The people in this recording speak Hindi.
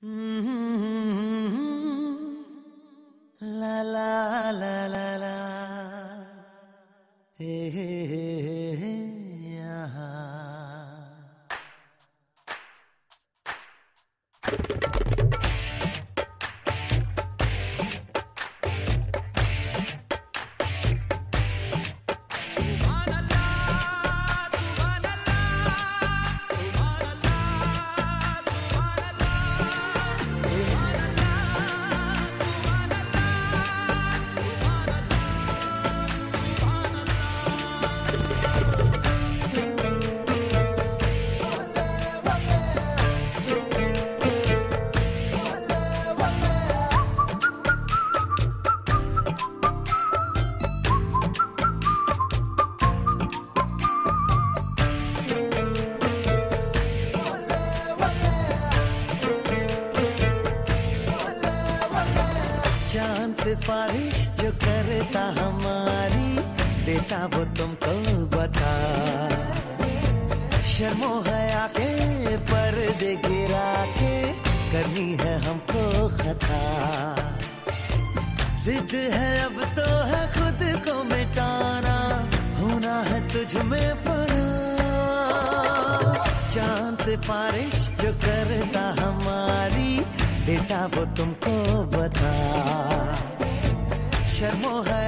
嗯。啦啦啦啦啦。嘿嘿嘿嘿呀。चाँद से बारिश जो करता हमारी, देता वो तुमको बता। शर्मो है आके, पर्दे गिरा के, करनी है हमको खता। जिद है अब तो है खुद को मिटाना, होना है तुझ में फना। चाँद से बारिश जो करता हमारी बेटा वो तुमको बता। शर्मो है आके